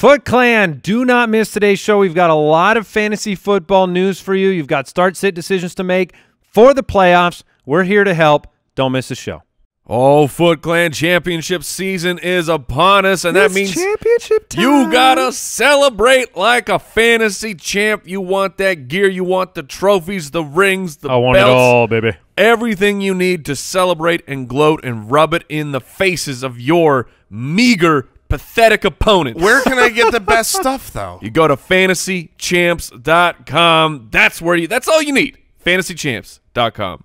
Foot Clan, do not miss today's show. We've got a lot of fantasy football news for you. You've got start sit decisions to make for the playoffs. We're here to help. Don't miss the show. Oh, Foot Clan Championship season is upon us, and that means championship time. you gotta celebrate like a fantasy champ. You want that gear, you want the trophies, the rings, the I want belts, it all, baby. everything you need to celebrate and gloat and rub it in the faces of your meager, pathetic opponents. Where can I get the best stuff though? You go to fantasychamps.com. That's where you that's all you need. fantasychamps.com.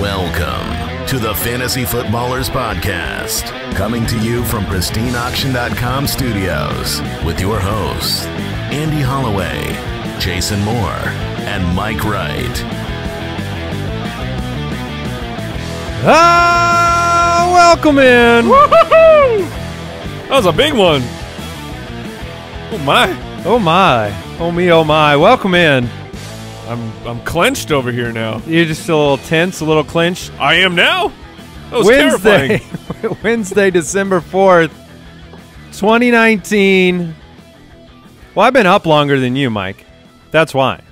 Welcome to the Fantasy Footballers Podcast, coming to you from pristineauction.com studios with your hosts, Andy Holloway, Jason Moore, and Mike Wright. Ah, welcome in. That was a big one. Oh my. Oh my. Oh me, oh my. Welcome in. I'm I'm clenched over here now. You're just a little tense, a little clenched. I am now. That was Wednesday, terrifying. Wednesday, December 4th, 2019. Well, I've been up longer than you, Mike. That's why.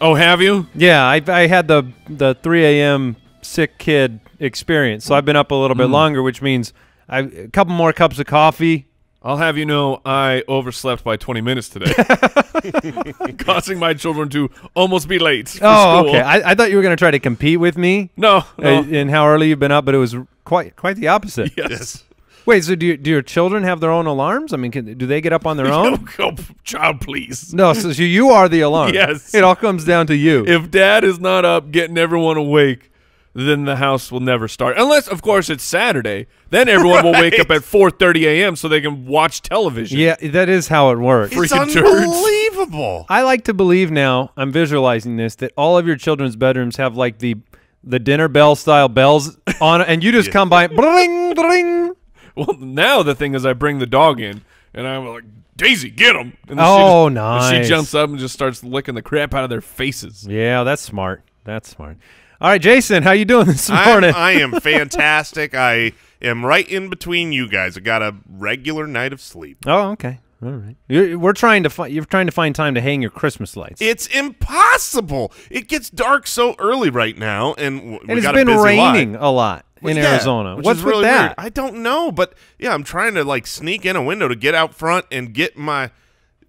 Oh, have you? Yeah, I, I had the the 3 a.m. sick kid experience, so I've been up a little bit Mm. longer, which means I a couple more cups of coffee. I'll have you know I overslept by 20 minutes today, causing my children to almost be late for oh, school. okay. I, I thought you were going to try to compete with me no, no. uh, in how early you've been up, but it was quite quite the opposite. yes. Wait, so do you, do your children have their own alarms? I mean, can, do they get up on their own? oh, child, please. no, so you- you are the alarm. Yes. It all comes down to you. If dad is not up getting everyone awake, then the house will never start. Unless, of course, it's Saturday. Then everyone will wake up at 4.30 a.m. so they can watch television. yeah, that is how it works. It's Freaking turds. unbelievable. I like to believe now, I'm visualizing this, that all of your children's bedrooms have like the the dinner bell style bells on it, and you just come by, bring, bring. Well, now the thing is I bring the dog in, and I'm like, Daisy, get him. And Oh, she just, and nice. She jumps up and just starts licking the crap out of their faces. Yeah, that's smart. That's smart. All right, Jason, how you doing this morning? I am fantastic. I am right in between you guys. I got a regular night of sleep. oh, okay. All right. You're, we're trying to find. You're trying to find time to hang your Christmas lights. It's impossible. It gets dark so early right now, and w- we and it's got been a raining a lot in Yeah, Arizona. What's is with that? weird. I don't know, but yeah, I'm trying to like sneak in a window to get out front and get my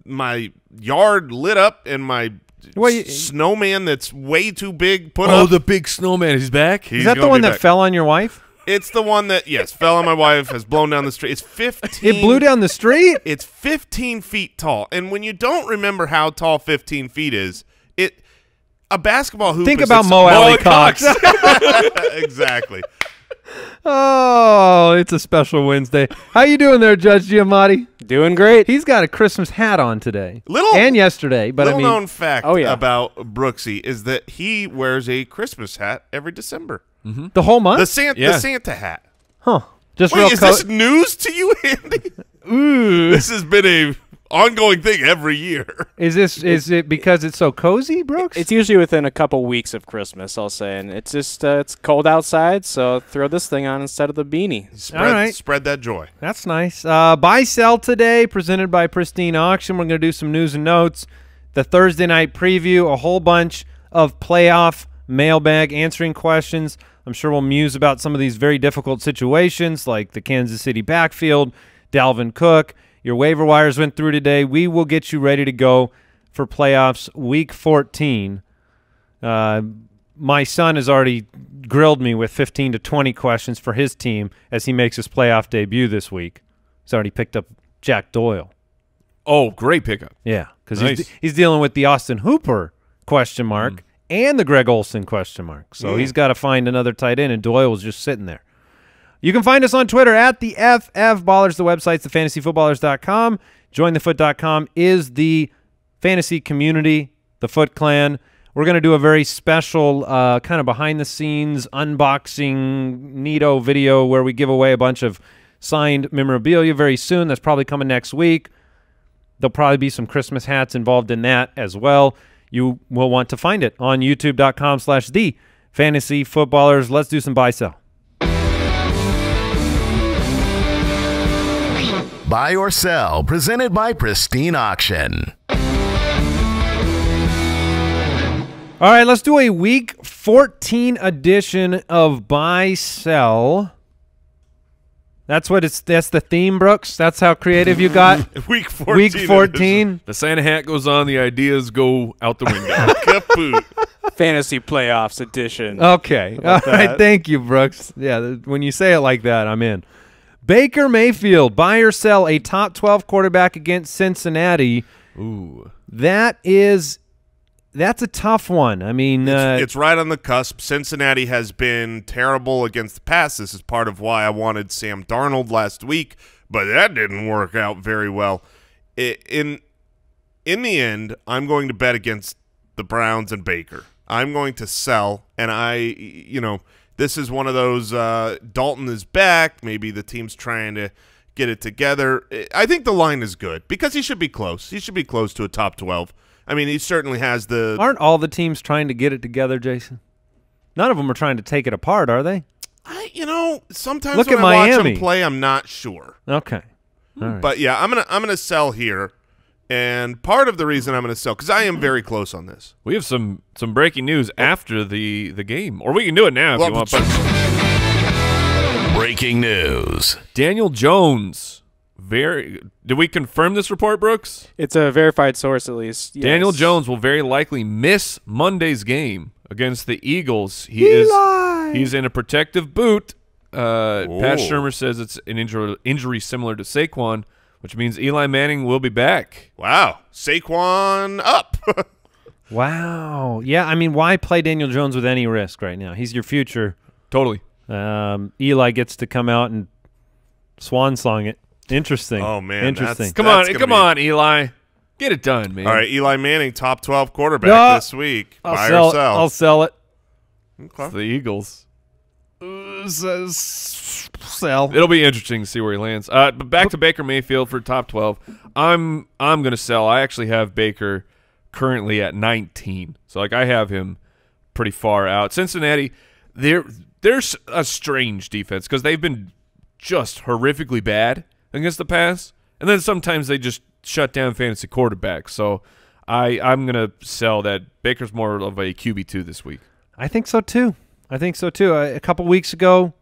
my yard lit up and my Well, you- snowman that's way too big put Oh, up. the big snowman. He's back? He's Is that the one that back. fell on your wife? It's the one that yes fell on my wife has blown down the street. It's 15. It blew down the street. It's 15 feet tall, and when you don't remember how tall 15 feet is, it a basketball hoop. Think is about ex- Mo Alley Mo Cox. exactly. Oh, it's a special Wednesday. How you doing there, Judge Giamatti? Doing great. He's got a Christmas hat on today. Little- and yesterday, but Little I mean, known fact Oh, yeah. about Brooksy is that he wears a Christmas hat every December. Mm-hmm. the whole month. The Santa, Yeah. the Santa hat. huh? Just Wait, real is co- this news to you, Andy? Ooh. this has been a ongoing thing every year. Is this is it because it's so cozy, Brooks? It's usually within a couple weeks of Christmas, I'll say, and it's just uh, it's cold outside, so throw this thing on instead of the beanie. Spread, All right. spread that joy. That's nice. Uh, buy sell today, presented by Pristine Auction. We're going to do some news and notes. The Thursday night preview, a whole bunch of playoff mailbag answering questions. I'm sure we'll muse about some of these very difficult situations, like the Kansas City backfield, Dalvin Cook. Your waiver wires went through today. We will get you ready to go for playoffs week 14. Uh, my son has already grilled me with 15 to 20 questions for his team as he makes his playoff debut this week. He's already picked up Jack Doyle. Oh, great pickup. Yeah, because Nice. he's, he's dealing with the Austin Hooper question mark and the Greg Olson question mark. So he's got to find another tight end, and Doyle was just sitting there. You can find us on Twitter at the FF Ballers. The website's thefantasyfootballers.com. Jointhefoot.com is the fantasy community, the Foot Clan. We're going to do a very special uh, kind of behind the scenes unboxing Neato video where we give away a bunch of signed memorabilia very soon. That's probably coming next week. There'll probably be some Christmas hats involved in that as well. You will want to find it on youtube.com slash the fantasy footballers. Let's do some buy sell. Buy or Sell, presented by Pristine Auction. All right, let's do a week 14 edition of Buy Sell. That's what it's that's the theme, Brooks. That's how creative you got. Week 14. week edition. 14. The Santa hat goes on. The ideas go out the window. Kaput. Fantasy playoffs edition. Okay. All about right, thank you, Brooks. Yeah, when you say it like that, I'm in. Baker Mayfield, buy or sell a top 12 quarterback against Cincinnati. Ooh. That is that's a tough one. I mean, uh, it's right on the cusp. Cincinnati has been terrible against the pass. This is part of why I wanted Sam Darnold last week, but that didn't work out very well. I- In in the end, I'm going to bet against the Browns and Baker. I'm going to sell, and I, you know, this is one of those. Uh, Dalton is back. Maybe the team's trying to get it together. I think the line is good because he should be close. He should be close to a top 12. I mean, he certainly has the aren't all the teams trying to get it together, Jason? None of them are trying to take it apart, are they? I, you know, sometimes Look when at I watch Miami. play, I'm not sure. Okay. Right. But yeah, I'm gonna I'm gonna sell here, and part of the reason I'm gonna sell because I am very close on this. We have some some breaking news after the the game, or we can do it now if Well, you want. But Breaking news. Daniel Jones, very. Did we confirm this report, Brooks? It's a verified source, at least. Daniel Jones will very likely miss Monday's game against the Eagles. He is he's in a protective boot. Uh, Pat Whoa. Shermer says it's an injury injury similar to Saquon, which means Eli Manning will be back. Wow, Saquon up. wow. Yeah, I mean, why play Daniel Jones with any risk right now? He's your future. Totally. Um, Eli gets to come out and swan song it. Interesting. Oh, man, Interesting. that's- Come That's on, come be- on, Eli, get it done, man. All right, Eli Manning, top 12 quarterback No. this week. I'll Buy sell or it. I'll sell it. Okay. the Eagles. Sell. It'll be interesting to see where he lands. Uh, but back to Baker Mayfield for top twelve. I'm I'm gonna sell. I actually have Baker currently at 19, so like I have him pretty far out. Cincinnati, they're a strange defense because they've been just horrifically bad against the pass, and then sometimes they just shut down fantasy quarterbacks. So I I'm gonna sell that Baker's more of a QB two this week. I think so too. I think so too. A couple weeks ago,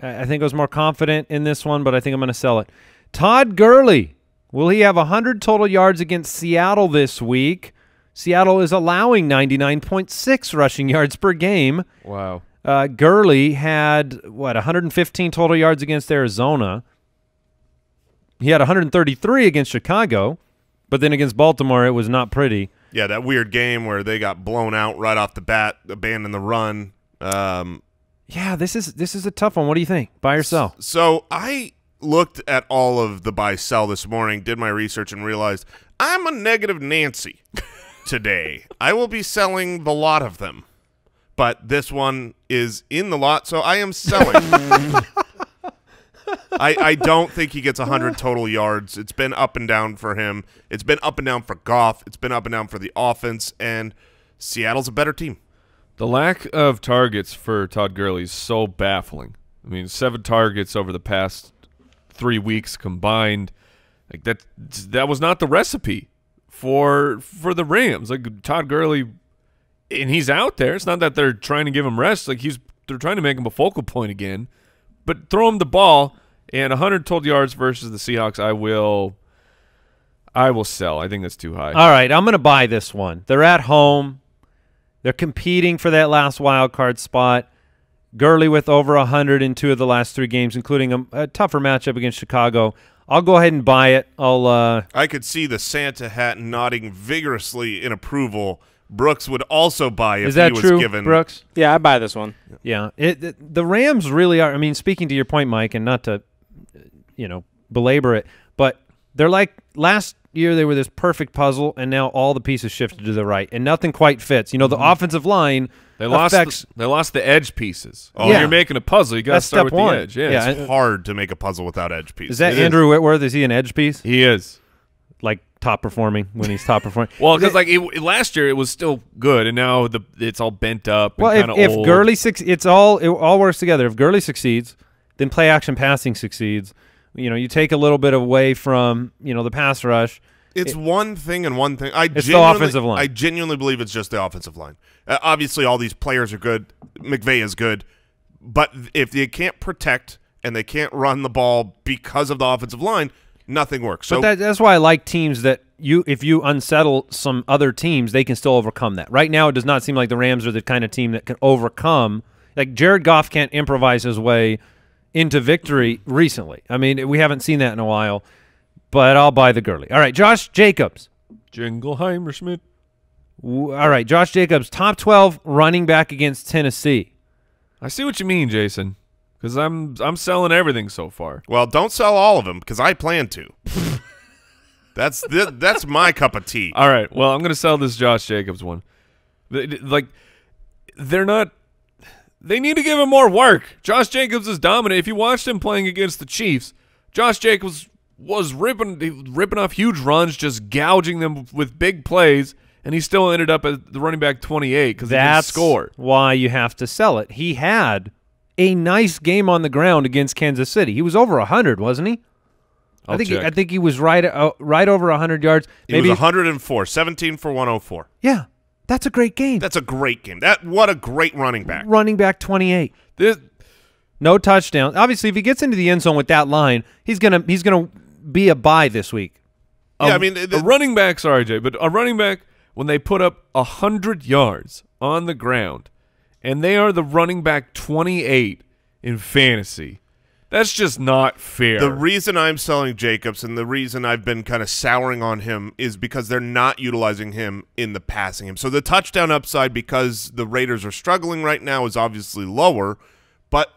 I I think I was more confident in this one, but I think I'm going to sell it. Todd Gurley, will he have 100 total yards against Seattle this week? Seattle is allowing 99.6 rushing yards per game. Wow. Uh, Gurley had what 115 total yards against Arizona. He had 133 against Chicago, but then against Baltimore, it was not pretty. Yeah, that weird game where they got blown out right off the bat, abandoned the run. Um, Yeah, this is this is a tough one. What do you think? Buy or sell? So I looked at all of the buy sell this morning, did my research, and realized I'm a negative Nancy today. I will be selling the lot of them, but this one is in the lot, so I am selling. I, I don't think he gets 100 total yards. It's been up and down for him. It's been up and down for Goff. It's been up and down for the offense, and Seattle's a better team. The lack of targets for Todd Gurley is so baffling. I mean, seven targets over the past three weeks combined. Like that, that was not the recipe for for the Rams. Like Todd Gurley, and he's out there. It's not that they're trying to give him rest. Like he's they're trying to make him a focal point again. But throw him the ball and 100 total yards versus the Seahawks. I will, I will sell. I think that's too high. All right, I'm going to buy this one. They're at home. They're competing for that last wild card spot. Gurley with over 100 in two of the last three games, including a, a tougher matchup against Chicago. I'll go ahead and buy it. I'll. Uh, I could see the Santa hat nodding vigorously in approval. Brooks would also buy if is that he was true, given. Brooks? Yeah, I buy this one. Yeah. It, it- the Rams really are. I mean, speaking to your point, Mike, and not to, you know, belabor it, but they're like last year they were this perfect puzzle, and now all the pieces shifted to the right, and nothing quite fits. You know, the mm-hmm. offensive line They lost. affects. The, they lost the edge pieces. Oh, yeah. you're making a puzzle, you got to start with one. the edge. Yeah, Yeah, it's- It's hard to make a puzzle without edge pieces. is that It is. Andrew Whitworth? Is he an edge piece? he is. Like top performing when he's top performing? Well, because like it, last year it was still good, and now the it's all bent up. Well, and if, if old. Gurley it's all it all works together. If Gurley succeeds, then play action passing succeeds. You know, you take a little bit away from you know the pass rush. It's one thing and one thing. I the genuinely, offensive line. I genuinely believe it's just the offensive line. Uh, obviously, all these players are good. McVay is good, but if they can't protect and they can't run the ball because of the offensive line, nothing works. So but that, that's why I like teams that you if you unsettle some other teams, they can still overcome that. Right now, it does not seem like the Rams are the kind of team that can overcome. Like Jared Goff can't improvise his way into victory recently. I mean, we haven't seen that in a while. But I'll buy the Gurley. All right, Josh Jacobs. Jingleheimer Schmidt. All right, Josh Jacobs, top twelve running back against Tennessee. I see what you mean, Jason. Because I'm I'm selling everything so far. well, don't sell all of them because I plan to. that's th that's my cup of tea. All right. Well, I'm going to sell this Josh Jacobs one. Th- th- Like, they're not. They need to give him more work. Josh Jacobs is dominant. If you watched him playing against the Chiefs, Josh Jacobs was ripping ripping off huge runs, just gouging them with big plays, and he still ended up at the running back 28 because he didn't That's score. why you have to sell it. He had a nice game on the ground against Kansas City. He was over hundred, wasn't he? I I'll think he. I think he was right uh, right over hundred yards. He Maybe was 104, 17 for 104. yeah, that's a great game. That's a great game. That what a great running back. running back twenty eight. This, No touchdown. Obviously, if he gets into the end zone with that line, he's gonna he's gonna be a buy this week. Yeah, a, I mean, a the- running back. Sorry, Jay, but a running back when they put up a hundred yards on the ground, and they are the running back 28 in fantasy. That's just not fair. The reason I'm selling Jacobs and the reason I've been kind of souring on him is because they're not utilizing him in the passing game. So the touchdown upside, because the Raiders are struggling right now, is obviously lower. But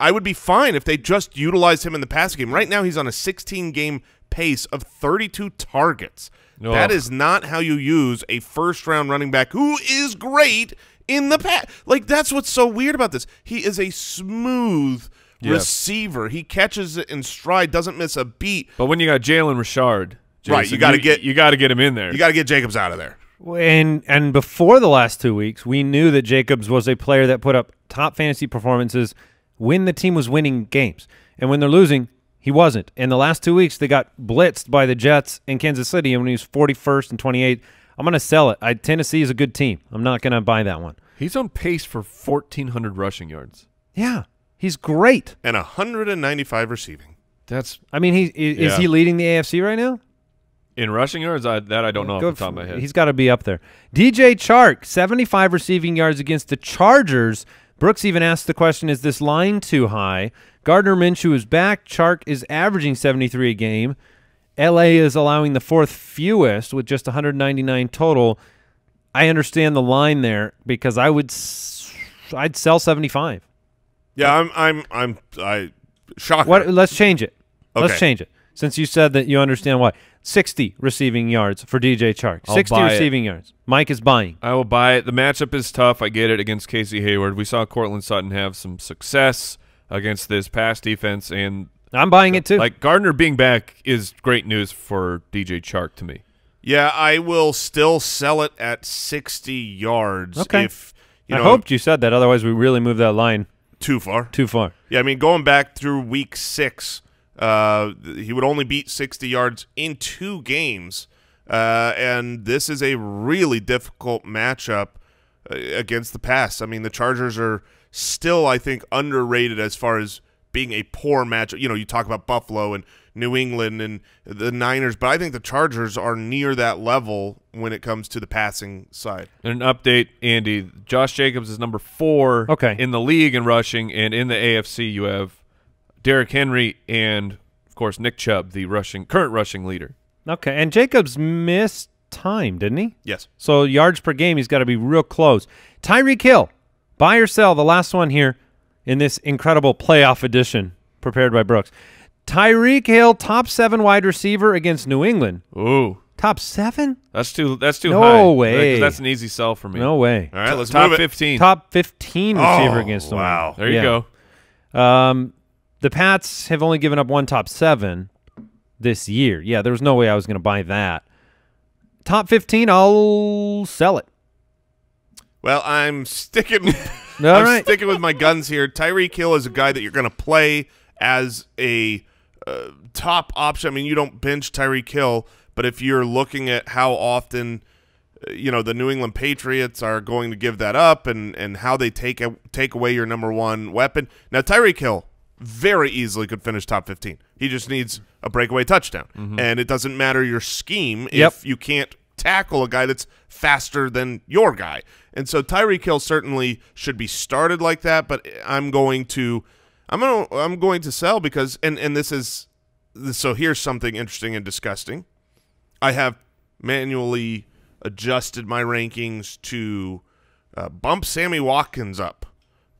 I would be fine if they just utilized him in the passing game. Right now, he's on a 16 game pace of 32 targets. That Ugh. is not how you use a first round running back who is great in the pass. Like that's what's so weird about this. He is a smooth Yeah. receiver. He catches it in stride, doesn't miss a beat. but when you got Jalen Richard, Right, you gotta get- you got to get him in there. You got to get Jacobs out of there. And and before the last two weeks, we knew that Jacobs was a player that put up top fantasy performances when the team was winning games, and when they're losing, he wasn't. In the last two weeks, they got blitzed by the Jets in Kansas City, and when he was forty first and twenty eight, I'm going to sell it. I, Tennessee is a good team. I'm not going to buy that one. He's on pace for 1,400 rushing yards. Yeah, he's great. And 195 receiving. That's I mean, he is, is Yeah. he leading the AFC right now? in rushing yards. I, that I don't know off Go the top of my head. He's got to be up there. DJ Chark, 75 receiving yards against the Chargers. Brooks even asked the question, is this line too high? Gardner Minshew is back. Chark is averaging 73 a game. LA is allowing the fourth fewest with just 199 total. I understand the line there because I would s- I'd sell 75. Yeah, I'm I'm I'm I shocker. What let's change it. Let's change it. Since you said that you understand why. 60 receiving yards for DJ Chark. I'll 60 buy it. receiving yards. Mike is buying. I will buy it. The matchup is tough. I get it against Casey Hayward. We saw Courtland Sutton have some success against this pass defense, and I'm buying it too. like Gardner being back is great news for DJ Chark to me. Yeah, I will still sell it at 60 yards Okay. if you I hoped you said that. Otherwise, we really move that line too far. too far. Yeah, I mean going back through week 6, uh he would only beat 60 yards in two games. Uh and this is a really difficult matchup uh, against the pass. I mean, the Chargers are still I think underrated as far as being a poor matchup. You know, you talk about Buffalo and New England and the Niners, but I think the Chargers are near that level when it comes to the passing side. And an update, Andy. Josh Jacobs is number four Okay. in the league in rushing, and in the AFC you have Derrick Henry and of course Nick Chubb, the rushing current rushing leader. Okay, and Jacobs missed time, didn't he? Yes. So yards per game, he's got to be real close. Tyreek Hill, buy or sell, the last one here in this incredible playoff edition prepared by Brooks. Tyreek Hill, top seven wide receiver against New England. Ooh, Top seven? that's too that's too No high. 'cause way. That's an easy sell for me. No way. All right, let's Top move it. fifteen. Top 15 receiver Oh, against New wow. England. There you Yeah. go. Um, the Pats have only given up one top seven this year. Yeah, there was no way I was going to buy that. Top 15, I'll sell it. Well, I'm sticking. All I'm right. sticking with my guns here. Tyreek Hill is a guy that you're going to play as a uh, top option. I mean, you don't bench Tyreek Hill, but if you're looking at how often uh, you know the New England Patriots are going to give that up and and how they take a, take away your number one weapon. Now Tyreek Hill very easily could finish top 15. He just needs a breakaway touchdown. And it doesn't matter your scheme Yep. if you can't tackle a guy that's faster than your guy. And so Tyreek Hill certainly should be started like that, but I'm going to I'm going to I'm going to sell because and and this is so here's something interesting and disgusting. I have manually adjusted my rankings to uh, bump Sammy Watkins up.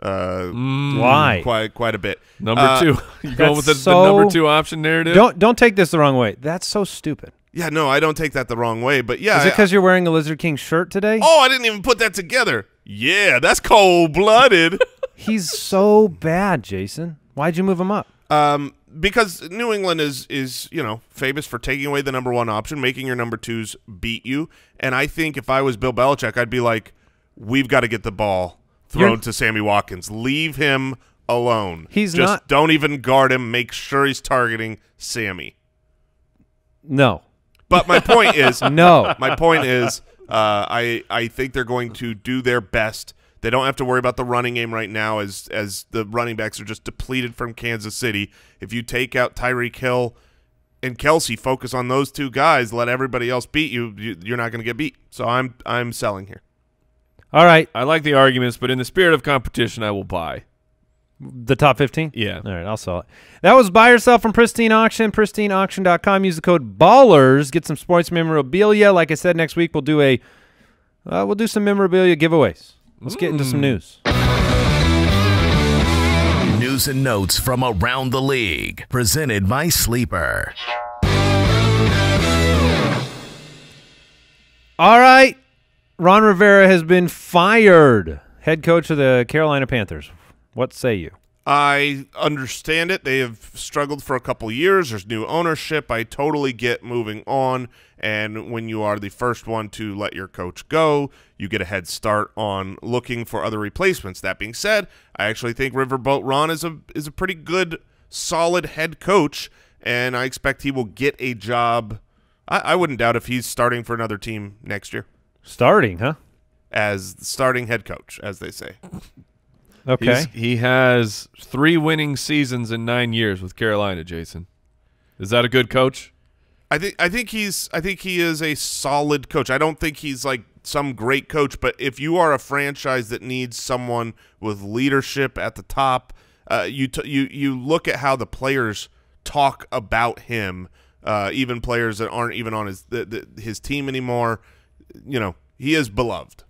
Uh, Why? quite quite a bit. Number Uh, two. You going with the, that's the number two option narrative? Don't don't take this the wrong way. That's so stupid. Yeah, no, I don't take that the wrong way, but yeah. Is it because you're wearing a Lizard King shirt today? oh, I didn't even put that together. Yeah, that's cold blooded. He's so bad, Jason. Why'd you move him up? um, because New England is is you know famous for taking away the number one option, making your number twos beat you. And I think if I was Bill Belichick, I'd be like, we've got to get the ball thrown You're- to Sammy Watkins. Leave him alone. He's just not- don't even guard him. Make sure he's targeting Sammy. No, But my point is, no. my point is, uh, I I think they're going to do their best. They don't have to worry about the running game right now, as as the running backs are just depleted from Kansas City. If you take out Tyreek Hill and Kelce, focus on those two guys. Let everybody else beat you. you you're not going to get beat. So I'm I'm selling here. All right, I like the arguments, but in the spirit of competition, I will buy. the top 15? Yeah. All right, I'll sell it. That was buy yourself from Pristine Auction, pristineauction.com. Use the code BALLERS. Get some sports memorabilia. Like I said, next week we'll do a uh, we'll do some memorabilia giveaways. Let's get into some hmm. news. News and notes from around the league. Presented by Sleeper. All right. Ron Rivera has been fired. Head coach of the Carolina Panthers. What say you? I understand it. They have struggled for a couple years. There's new ownership. I totally get moving on. And when you are the first one to let your coach go, you get a head start on looking for other replacements. That being said, I actually think Riverboat Ron is a is a pretty good, solid head coach, and I expect he will get a job. I, I wouldn't doubt if he's starting for another team next year Starting, huh? as starting head coach, as they say. Okay. He's, he has three winning seasons in nine years with Carolina, Jason. Is that a good coach? I think I think he's I think he is a solid coach. I don't think he's like some great coach, but if you are a franchise that needs someone with leadership at the top, uh, you t- you you look at how the players talk about him, uh, even players that aren't even on his the, the, his team anymore. You know, he is beloved.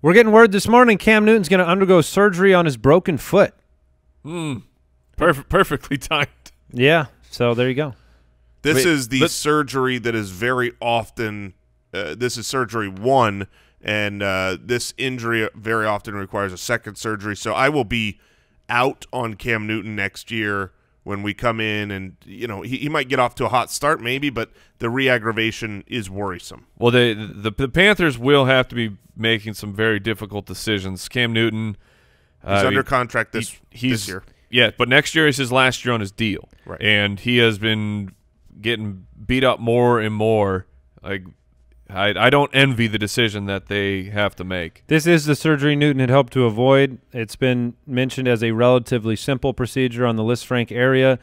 We're getting word this morning Cam Newton's going to undergo surgery on his broken foot. Perfect, perfectly timed. Yeah. So there you go. This Wait, is the surgery that is very often. Uh, this is surgery one, and uh, this injury very often requires a second surgery. So I will be out on Cam Newton next year when we come in, and you know he, he might get off to a hot start, maybe, but the re-aggravation is worrisome. Well, they, the the Panthers will have to be making some very difficult decisions. Cam Newton, He's uh, under contract this he- this year. Yeah, but next year is his last year on his deal, Right. And he has been getting beat up more and more. Like, I I don't envy the decision that they have to make. This is the surgery Newton had hoped to avoid. It's been mentioned as a relatively simple procedure on the Lisfranc area.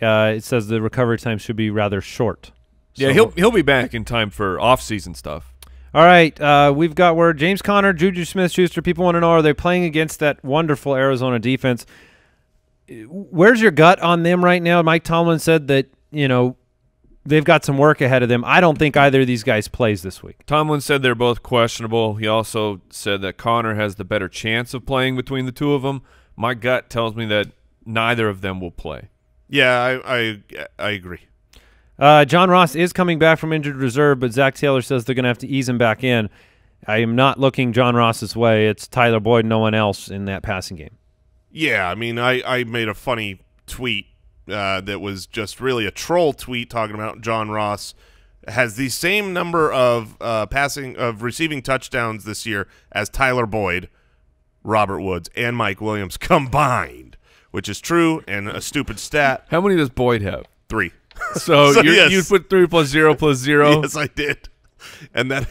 Uh, it says the recovery time should be rather short. Yeah, he'll he'll be back in time for off season stuff. All right, uh, we've got where James Conner, Juju Smith-Schuster. People want to know: Are they playing against that wonderful Arizona defense? Where's your gut on them right now? Mike Tomlin said that you know they've got some work ahead of them. I don't think either of these guys plays this week. Tomlin said they're both questionable. He also said that Conner has the better chance of playing between the two of them. My gut tells me that neither of them will play. Yeah, I I, I agree. Uh, John Ross is coming back from injured reserve, but Zac Taylor says they're going to have to ease him back in. I am not looking John Ross's way. It's Tyler Boyd, no one else in that passing game. Yeah, I mean, I, I made a funny tweet uh, that was just really a troll tweet talking about John Ross has the same number of uh, passing of receiving touchdowns this year as Tyler Boyd, Robert Woods, and Mike Williams combined, which is true and a stupid stat. How many does Boyd have? three. So, So, yes. you put three plus zero plus zero. Yes, I did. And that,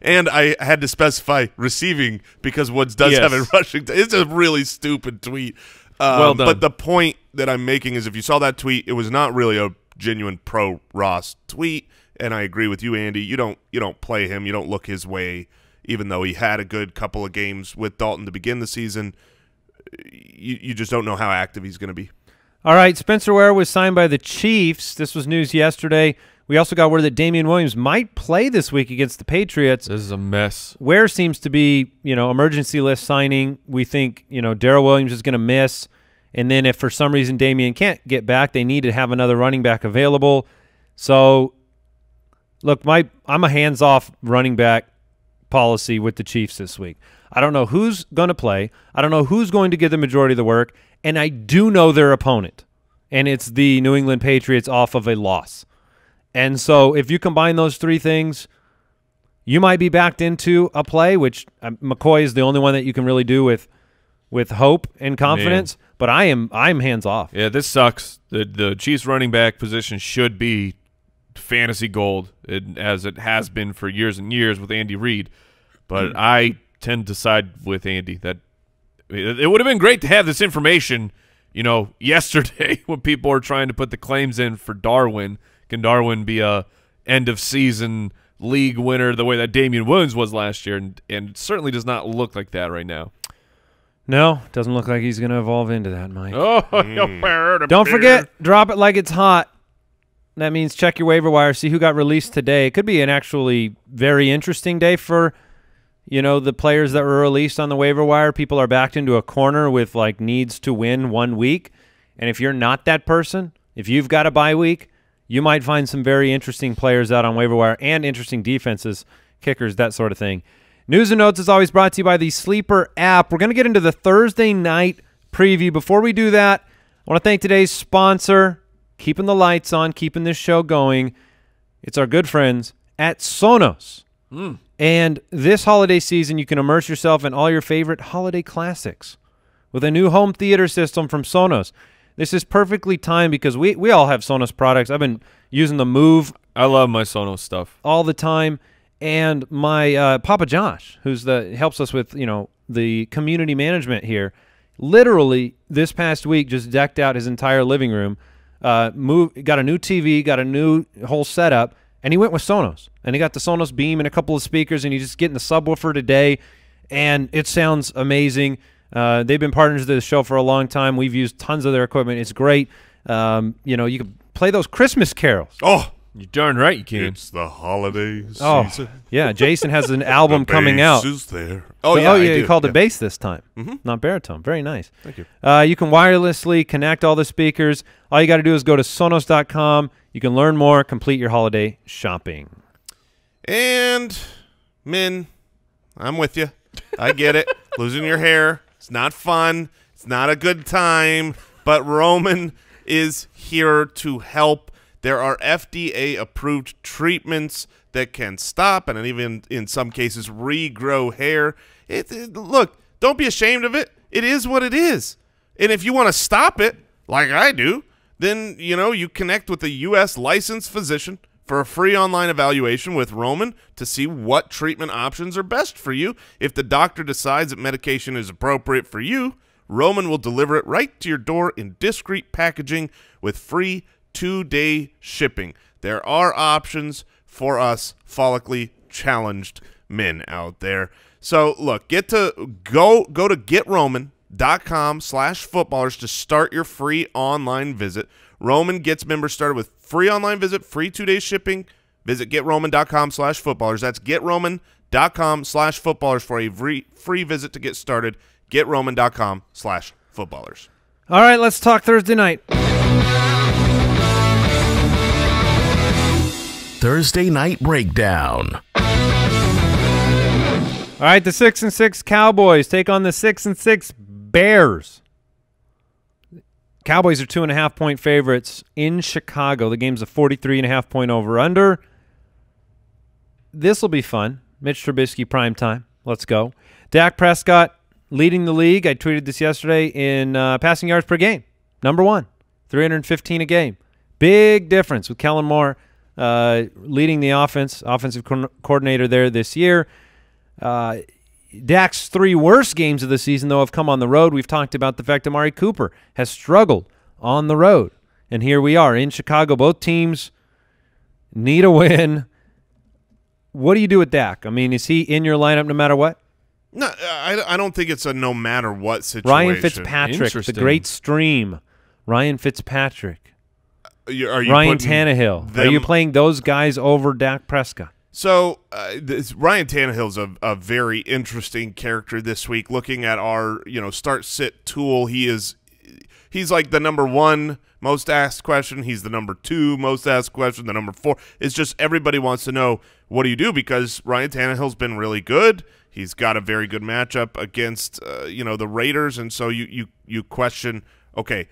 and I had to specify receiving because Woods does Yes. have a rushing. It's a really stupid tweet. Um, Well done. But the point that I'm making is, if you saw that tweet, it was not really a genuine pro Ross tweet. And I agree with you, Andy. You don't you don't play him. You don't look his way, even though he had a good couple of games with Dalton to begin the season. You you just don't know how active he's going to be. All right, Spencer Ware was signed by the Chiefs. This was news yesterday. We also got word that Damien Williams might play this week against the Patriots. This is a mess. Ware seems to be, you know, emergency list signing. We think, you know, Darrel Williams is going to miss. And then if for some reason Damien can't get back, they need to have another running back available. So, look, my I'm a hands-off running back policy with the Chiefs this week. I don't know who's going to play. I don't know who's going to get the majority of the work, and I do know their opponent, and it's the New England Patriots off of a loss. And so, if you combine those three things, you might be backed into a play, which uh, McCoy is the only one that you can really do with with hope and confidence. But I am I'm hands off. Yeah, this sucks. The the Chiefs running back position should be fantasy gold, it, as it has been for years and years with Andy Reid. But I tend to side with Andy. That it, it would have been great to have this information, you know, yesterday when people were trying to put the claims in for Darwin. Can Darwin be a end of season league winner the way that Damien Williams was last year? And, and certainly does not look like that right now. No, doesn't look like he's going to evolve into that, Mike. Oh, hmm. Don't forget, drop it like it's hot. That means check your waiver wire, see who got released today. It could be an actually very interesting day for, you know, the players that were released on the waiver wire. People are backed into a corner with like needs to win one week, and if you're not that person, if you've got a bye week, you might find some very interesting players out on waiver wire and interesting defenses, kickers, that sort of thing. News and notes is always brought to you by the Sleeper app. We're going to get into the Thursday night preview. Before we do that, I want to thank today's sponsor, keeping the lights on, keeping this show going. It's our good friends at Sonos. Mm. And this holiday season, you can immerse yourself in all your favorite holiday classics with a new home theater system from Sonos. This is perfectly timed because we, we all have Sonos products. I've been using the Move I love my Sonos stuff. all the time. And my uh, Papa Josh, who's the helps us with you know the community management here, literally this past week just decked out his entire living room. Uh, move, got a new TV, got a new whole setup, and he went with Sonos. And he got the Sonos Beam and a couple of speakers, and he's just getting the subwoofer today, and it sounds amazing. Uh, they've been partners of this show for a long time. We've used tons of their equipment. It's great. Um, you know, you can play those Christmas carols. Oh, You're darn right you can. it's the holiday Oh, season. yeah. Jason has an album The coming bass out. Is there? Oh So- yeah, oh I yeah. do. You called yeah. it bass this time, Mhm. not baritone. Very nice. Thank you. Uh, you can wirelessly connect all the speakers. All you got to do is go to Sonos.com. You can learn more. Complete your holiday shopping. And Min, I'm with you. I get it. Losing your hair, it's not fun. It's not a good time. But Roman is here to help. There are FDA approved treatments that can stop and even in some cases regrow hair. It, it- look, don't be ashamed of it. It is what it is. And if you want to stop it, like I do, then you know you connect with a U.S. licensed physician for a free online evaluation with Roman to see what treatment options are best for you. If the doctor decides that medication is appropriate for you, Roman will deliver it right to your door in discreet packaging with free two-day shipping. There are options for us follically challenged men out there. So look, get to go go to getroman.com slash footballers to start your free online visit. Roman gets members started with free online visit, free two day shipping. Visit getroman.com slash footballers. That's getroman.com slash footballers for a free free visit to get started. Getroman.com slash footballers. All right, let's talk Thursday night. Thursday Night Breakdown. All right, the six and six Cowboys take on the six and six Bears. Cowboys are two and a half point favorites in Chicago. The game's a 43 and a half point over under. This will be fun. Mitch Trubisky prime time. Let's go. Dak Prescott leading the league. I tweeted this yesterday in uh, passing yards per game. Number one, 315 a game. Big difference with Kellen Moore uh, leading the offense, offensive co- coordinator there this year. Uh, Dak's three worst games of the season, though, have come on the road. We've talked about the fact that Amari Cooper has struggled on the road. And here we are in Chicago. Both teams need a win. What do you do with Dak? I mean, is he in your lineup no matter what? No, I, I don't think it's a no matter what situation. Ryan Fitzpatrick, the great stream. Ryan Fitzpatrick. Uh, you- Are you Ryan putting Tannehill. Are you playing those guys over Dak Prescott? So uh, this, Ryan Tannehill's a, a very interesting character this week. Looking at our you know start sit tool, he is he's like the number one most asked question. He's the number two most asked question. The number four. It's just everybody wants to know what do you do because Ryan Tannehill's been really good. He's got a very good matchup against uh, you know the Raiders, and so you you you question okay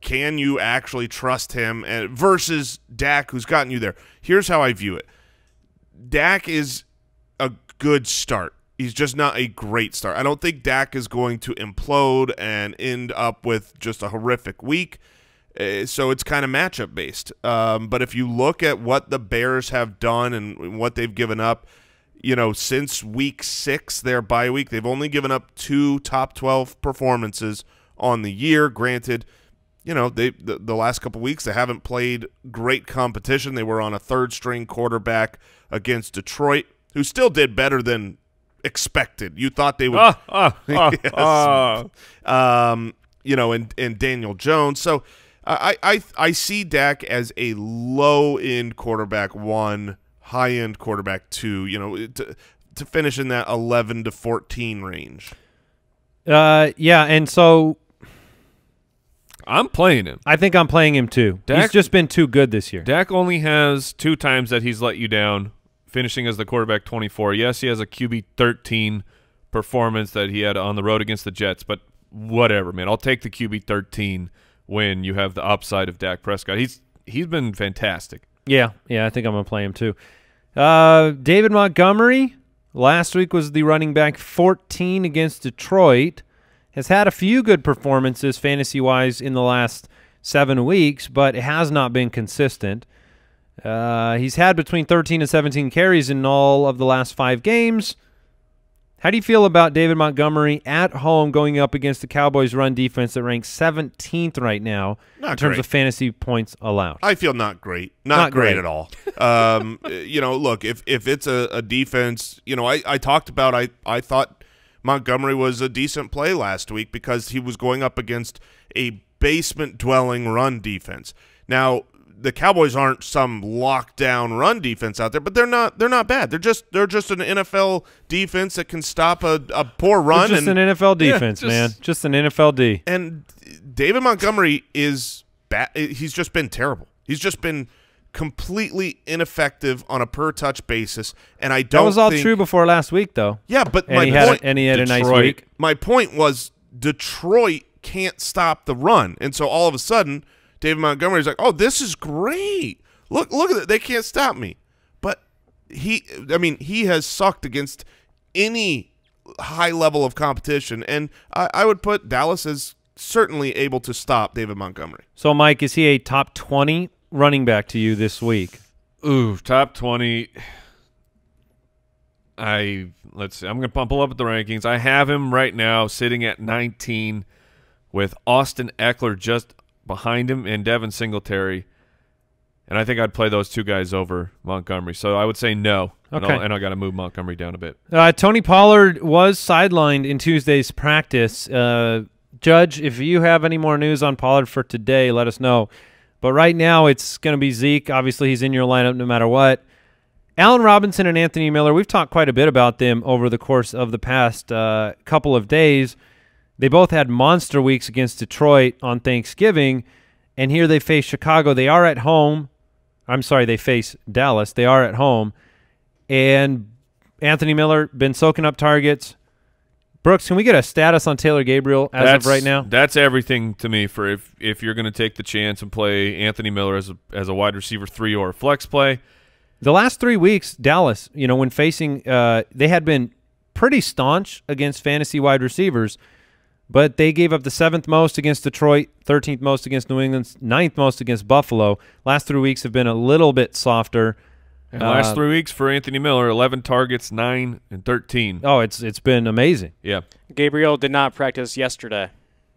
can you actually trust him and versus Dak who's gotten you there. Here's how I view it. Dak is a good start. He's just not a great start. I don't think Dak is going to implode and end up with just a horrific week. Uh, so it's kind of matchup based. Um, but if you look at what the Bears have done and what they've given up, you know, since week six, their bye week, they've only given up two top 12 performances on the year. Granted, you know, they the, the last couple weeks they haven't played great competition. They were on a third string quarterback against Detroit, who still did better than expected. You thought they would Ah, ah, ah, Yes. ah. um, you know, and and Daniel Jones. So I I I see Dak as a low end quarterback one, high end quarterback two. You know, to to finish in that eleven to fourteen range. Uh, yeah, and so I'm playing him. I think I'm playing him too. He's just been too good this year. Dak only has two times that he's let you down, finishing as the quarterback 24. Yes, he has a QB 13 performance that he had on the road against the Jets, but whatever, man. I'll take the QB 13 when you have the upside of Dak Prescott. He's he's been fantastic. Yeah, yeah, I think I'm gonna play him too. Uh, David Montgomery last week was the running back 14 against Detroit. Has had a few good performances fantasy wise in the last seven weeks, but it has not been consistent. Uh, he's had between 13 and 17 carries in all of the last five games. How do you feel about David Montgomery at home going up against the Cowboys' run defense that ranks 17th right now Not in terms great. of fantasy points allowed? I feel not great, not, Not great. great. at all. Um, you know, look if if it's a, a defense, you know, I, I talked about I I thought Montgomery was a decent play last week because he was going up against a basement dwelling run defense. Now the Cowboys aren't some lockdown run defense out there, but they're not they're not bad. They're just they're just an NFL defense that can stop a, a poor run just and an NFL Yeah, defense, just- man. Just an NFL D. and David Montgomery is bad. He's just been terrible. He's just been completely ineffective on a per touch basis. And I don't. That was all think- true before last week, though. Yeah, but And my he had point. a, and he had a nice week. my point was Detroit can't stop the run, and so all of a sudden, David Montgomery's like, "Oh, this is great. Look, look at it. They can't stop me." But he, I mean, he has sucked against any high level of competition, and I, I would put Dallas as certainly able to stop David Montgomery. So, Mike, is he a top 20 running back to you this week? Ooh, top 20. I let's see. I'm going to pump up the rankings. I have him right now sitting at 19 with Austin Ekeler just behind him and Devin Singletary. And I think I'd play those two guys over Montgomery. So I would say no. And Okay. And I got to move Montgomery down a bit. Uh, Tony Pollard was sidelined in Tuesday's practice. Uh, Judge, if you have any more news on Pollard for today, let us know. But right now, it's going to be Zeke. Obviously, he's in your lineup no matter what. Allen Robinson and Anthony Miller, we've talked quite a bit about them over the course of the past uh, couple of days. They both had monster weeks against Detroit on Thanksgiving, and here they face Chicago. They are at home. I'm sorry, they face Dallas. They are at home. And Anthony Miller been soaking up targets. Brooks, can we get a status on Taylor Gabriel as that's, of right now? That's everything to me for if if you're going to take the chance and play Anthony Miller as a, as a wide receiver three or a flex play. The last three weeks, Dallas, you know, when facing, uh, they had been pretty staunch against fantasy wide receivers, but they gave up the seventh most against Detroit, 13th most against New England, ninth most against Buffalo. Last three weeks have been a little bit softer. And last Uh, three weeks for Anthony Miller, 11 targets, 9 and 13. Oh, it's it's been amazing. Yeah. Gabriel did not practice yesterday.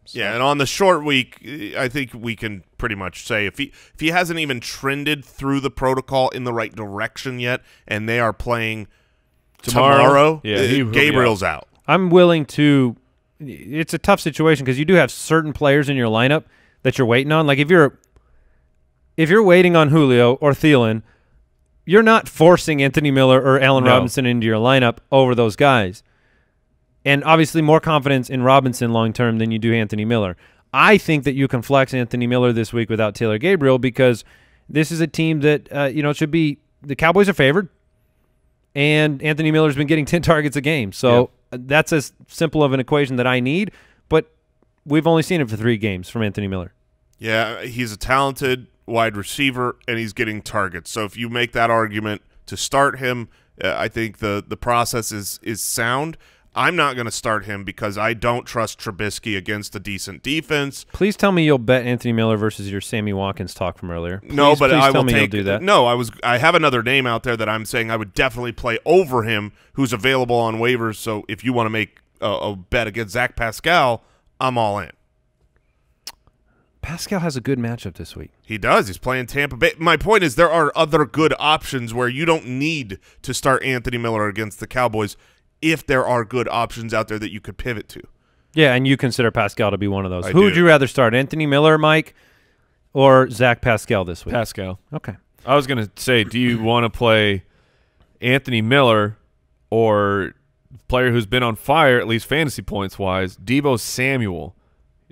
Yeah, and on the short week, I think we can pretty much say if he if he hasn't even trended through the protocol in the right direction yet, and they are playing Tomorrow? tomorrow, Yeah, uh, he- he'll be Gabriel's out. I'm willing to. It's a tough situation because you do have certain players in your lineup that you're waiting on. Like if you're if you're waiting on Julio or Thielen, you're not forcing Anthony Miller or Allen No. Robinson into your lineup over those guys. And obviously more confidence in Robinson long term than you do Anthony Miller. I think that you can flex Anthony Miller this week without Taylor Gabriel because this is a team that uh, you know should be the Cowboys are favored and Anthony Miller's been getting 10 targets a game. So uh, that's as simple of an equation that I need, but we've only seen it for 3 games from Anthony Miller. Yeah, he's a talented wide receiver, and he's getting targets. So if you make that argument to start him, uh, I think the the process is is sound. I'm not going to start him because I don't trust Trubisky against a decent defense. Please tell me you'll bet Anthony Miller versus your Sammy Watkins talk from earlier. no, but please I tell will me take. do that. No, I was. I have another name out there that I'm saying I would definitely play over him, who's available on waivers. So if you want to make a, a bet against Zach Pascal, I'm all in. Pascal has a good matchup this week. He does. He's playing Tampa Bay. My point is there are other good options where you don't need to start Anthony Miller against the Cowboys if there are good options out there that you could pivot to. Yeah, and you consider Pascal to be one of those. I Who would you rather start, Anthony Miller, Mike, or Zach Pascal this week? Pascal. okay. I was going to say, do you want to play Anthony Miller or player who's been on fire, at least fantasy points wise, Deebo Samuel?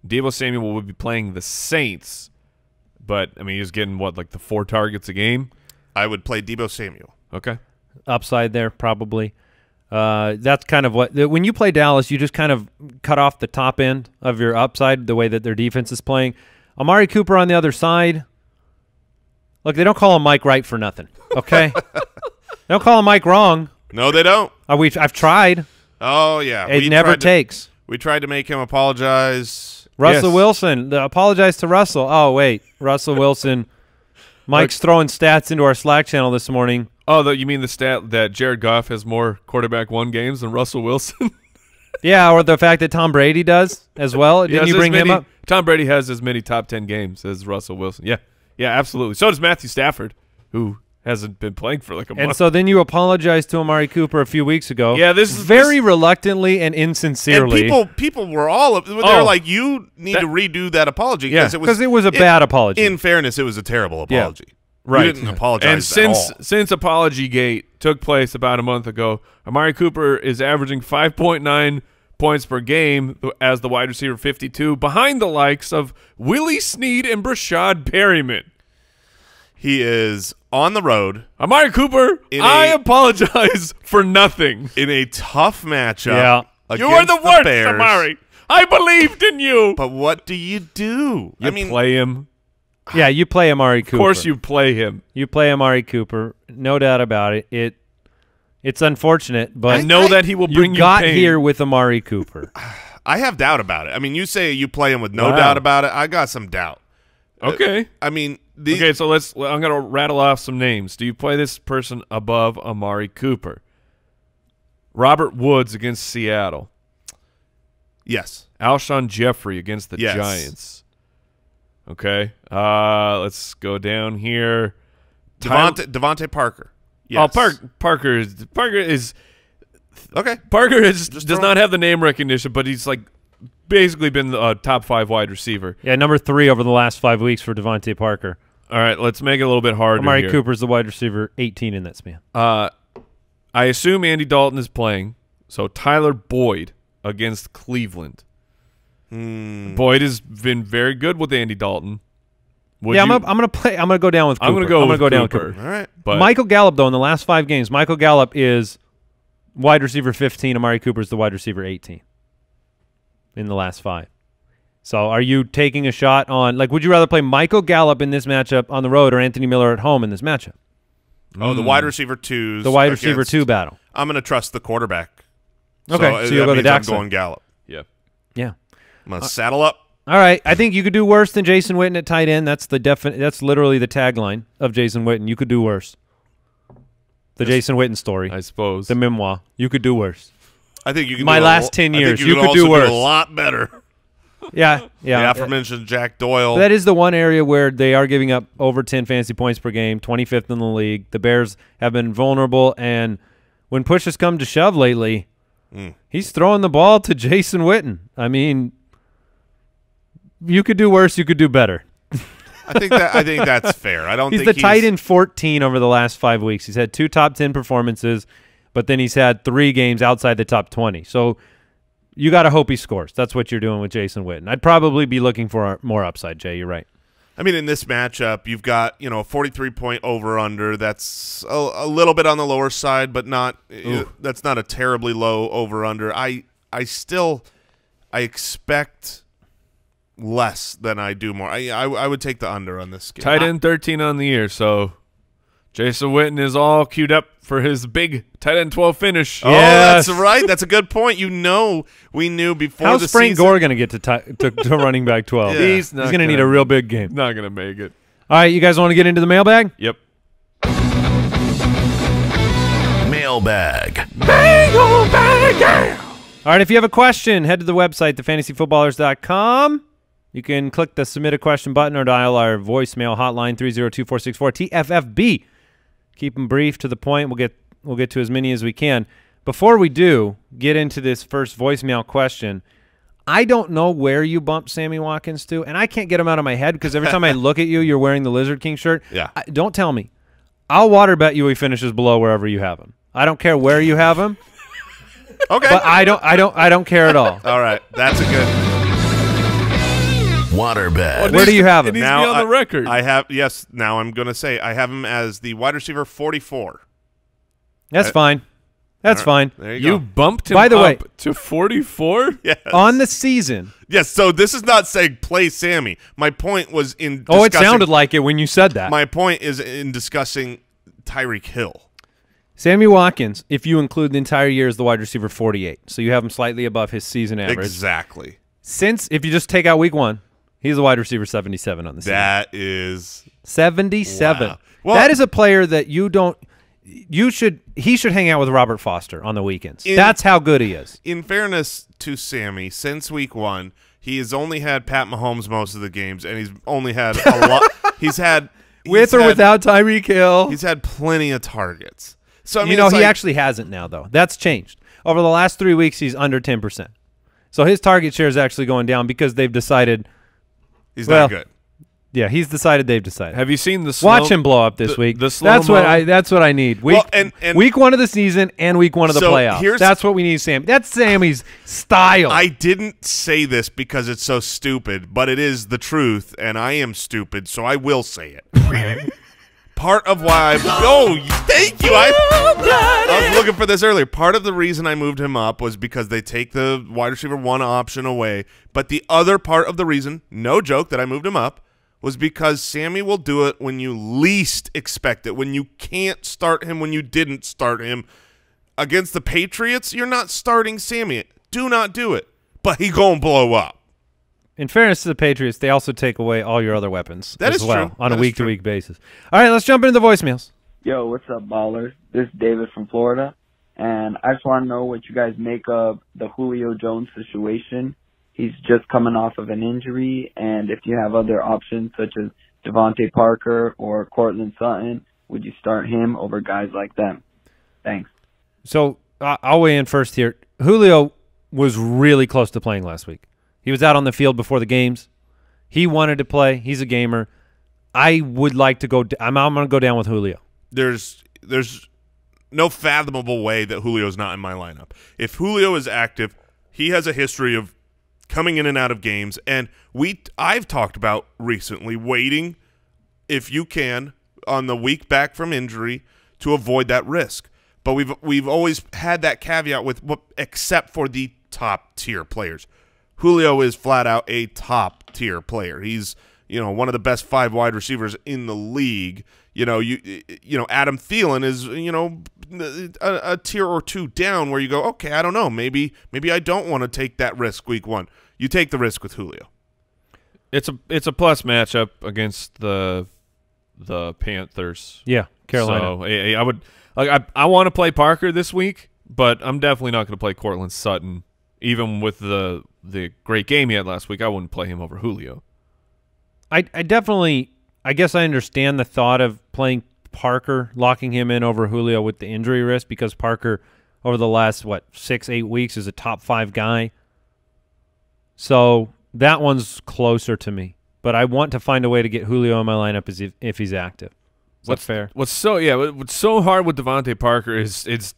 Deebo Samuel would be playing the Saints, but I mean, he's getting what, like the four targets a game? I would play Deebo Samuel. Okay. upside there probably. Uh, that's kind of what when you play Dallas, you just kind of cut off the top end of your upside the way that their defense is playing. Amari Cooper on the other side. Look, they don't call him Mike right for nothing. Okay, they don't call him Mike wrong. No, they don't. Uh, we I've tried. Oh yeah, It we never tried to- takes. we tried to make him apologize. Russell Yes. Wilson, the, apologize to Russell. Oh wait, Russell Wilson. Mike's throwing stats into our Slack channel this morning. Oh, the, you mean the stat that Jared Goff has more quarterback one games than Russell Wilson? Yeah, or the fact that Tom Brady does as well. Didn't you bring him up? Tom Brady has as many top 10 games as Russell Wilson. Yeah. Yeah, absolutely. So does Matthew Stafford, who hasn't been playing for like a And month. And so then you apologized to Amari Cooper a few weeks ago. Yeah, this is- very reluctantly and And insincerely. people, people were all they're Oh. like, you need That- to redo that apology Yeah, because it was because it was a bad apology. In fairness, it was a terrible Yeah. apology. Right. You didn't apologize and at since all. since Apology Gate took place about a month ago, Amari Cooper is averaging 5.9 points per game as the wide receiver 52, behind the likes of Willie Snead and Breshad Perryman. He is on the road Amari Cooper, In I a- apologize for nothing. in a tough matchup. Yeah. You are the against worst, Bears. Amari. I believed in you. But what do you do? You I mean, play him. yeah, you play Amari Cooper. Of course, you play him. you play Amari Cooper. No doubt about it. It it's unfortunate, but I know that he will you bring you, got pain. here with Amari Cooper. I have doubt about it. I mean, you say you play him with no Wow. doubt about it. I got some doubt. Uh, okay. I mean, the, Okay, so let's. I'm gonna rattle off some names. Do you play this person above Amari Cooper? Robert Woods against Seattle. yes, Alshon Jeffery against the Yes. Giants. Okay. Uh, let's go down here. Tyler- DeVante, DeVante Parker. Oh, Yes. Park, Parker is Parker is Okay, Parker is Just does not have the name recognition, but he's like basically been a top five wide receiver. yeah, number three over the last five weeks for DeVante Parker. All right, let's make it a little bit harder. Amari here. Cooper's the wide receiver, 18 in that span. Uh, I assume Andy Dalton is playing. So Tyler Boyd against Cleveland. Hmm. Boyd has been very good with Andy Dalton. Would yeah, you- I'm gonna, I'm gonna play. I'm gonna go down with. Cooper. I'm gonna go I'm gonna go down with Cooper. Cooper. all right. but Michael Gallup, though, in the last five games, Michael Gallup is wide receiver 15. Amari Cooper's the wide receiver 18 in the last five. So are you taking a shot on, like, would you rather play Michael Gallup in this matchup on the road or Anthony Miller at home in this matchup? Oh, the wide receiver twos. The wide receiver two battle. I'm going to trust the quarterback. Okay, so uh, you'll that go the means Dak I'm going Gallup. yeah. Yeah. I'm gonna saddle up. All right, I think you could do worse than Jason Witten at tight end. That's the definite. That's literally the tagline of Jason Witten. You could do worse. The Jason Witten story, I suppose. the memoir. You could do worse. I think you can. My do last 10 years, you, you can could do also worse. a lot better. Yeah, yeah. The aforementioned Jack Doyle. That is the one area where they are giving up over 10 fantasy points per game, 25th in the league. The Bears have been vulnerable, and when push has come to shove lately, Mm. he's throwing the ball to Jason Witten. I mean, you could do worse, you could do better. I think that I think that's fair. I don't He's think the tight end 14 over the last five weeks. He's had two top 10 performances, but then he's had three games outside the top 20. So you got to hope he scores. That's what you're doing with Jason Witten. I'd probably be looking for more upside, Jay. You're right. I mean, in this matchup, you've got you know a 43 point over under. That's a, a little bit on the lower side, but not. uh, that's not a terribly low over under. I I still I expect less than I do more. I I, I would take the under on this game. Tight end 13 on the year, so Jason Witten is all queued up for his big tight end 12 finish. Oh, that's right. That's a good point. You know, we knew before How's the Frank season. Gore going to get to, to to running back 12? Yeah. He's He's going to need a real big game. Not going to make it. All right, you guys want to get into the mailbag? Yep. Mailbag. Bingo bag. All right, if you have a question, head to the website, thefantasyfootballers.com. You can click the submit a question button or dial our voicemail hotline 302-464-TFFB. Keep them brief to the point. We'll get we'll get to as many as we can. Before we do get into this first voicemail question, I don't know where you bumped Sammy Watkins to, and I can't get him out of my head because every time I look at you, you're wearing the Lizard King shirt. Yeah. I, don't tell me. I'll water bet you he finishes below wherever you have him. I don't care where you have him, Okay. but I don't I don't I don't care at all. All right. That's a good. Waterbed. Where do you have It him? needs now to be on I- the record. I have yes. Now I'm going to say I have him as the wide receiver 44. That's uh, fine. That's fine. There you, you bumped him By the up way- to 44? Yes. On the season. yes. So this is not saying play Sammy. My point was in. Oh, it sounded like it when you said that. My point is in discussing Tyreek Hill. Sammy Watkins, if you include the entire year, is the wide receiver 48. So you have him slightly above his season average. Exactly. Since, if you just take out week one, he's a wide receiver 77 on the season. That is 77. Wow. Well- that is a player that you don't. You should. He should hang out with Robert Foster on the weekends. In- That's how good he is. in fairness to Sammy, since week one, he has only had Pat Mahomes most of the games, and he's only had a lot. He's had With or had- without Tyreek Hill. He's had plenty of targets. So I mean, you know, he like- actually hasn't now, though. That's changed. Over the last three weeks, he's under 10%. So his target share is actually going down because they've decided, he's well, not good. yeah, he's decided they've decided. Have you seen the slow Watch him blow up this the- week. the that's what I. That's what I need. Week, Well, and- and- week one of the season and week one of the So playoffs. here's- That's what we need, Sam. That's Sammy's style. I didn't say this because it's so stupid, but it is the truth, and I am stupid, so I will say it. Part of why I oh thank you I, I was looking for this earlier. Part of the reason I moved him up was because they take the wide receiver one option away, but the other part of the reason, no joke, that I moved him up was because Sammy will do it when you least expect it, when you can't start him, when you didn't start him against the Patriots. You're not starting Sammy. Do not do it. But he gonna blow up. In fairness to the Patriots, they also take away all your other weapons That as is well true. on That a week-to-week basis. All right, let's jump into the voicemails. Yo, what's up, ballers? This is David from Florida, and I just want to know what you guys make of the Julio Jones situation. He's just coming off of an injury, and if you have other options such as DeVante Parker or Courtland Sutton, would you start him over guys like them? Thanks. So I'll weigh in first here. Julio was really close to playing last week. He was out on the field before the games. He wanted to play. He's a gamer. I would like to go. I'm, I'm going to go down with Julio. There's there's no fathomable way that Julio's not in my lineup. If Julio is active, he has a history of coming in and out of games, and we I've talked about recently waiting if you can on the week back from injury to avoid that risk. But we've we've always had that caveat with except for the top tier players. Julio is flat out a top tier player. He's you know one of the best five wide receivers in the league. You know you you know Adam Thielen is you know a, a tier or two down where you go okay I don't know maybe maybe I don't want to take that risk week one. you take the risk with Julio. It's a it's a plus matchup against the the Panthers. Yeah, Carolina. So I, I would like I I want to play Parker this week, but I'm definitely not going to play Courtland Sutton. Even with the the great game he had last week, I wouldn't play him over Julio. I, I definitely, I guess I understand the thought of playing Parker, locking him in over Julio with the injury risk because Parker, over the last, what, six, eight weeks, is a top five guy. So that one's closer to me. But I want to find a way to get Julio in my lineup as if, if he's active. Is what's fair? What's so yeah? What's so hard with DeVante Parker is it's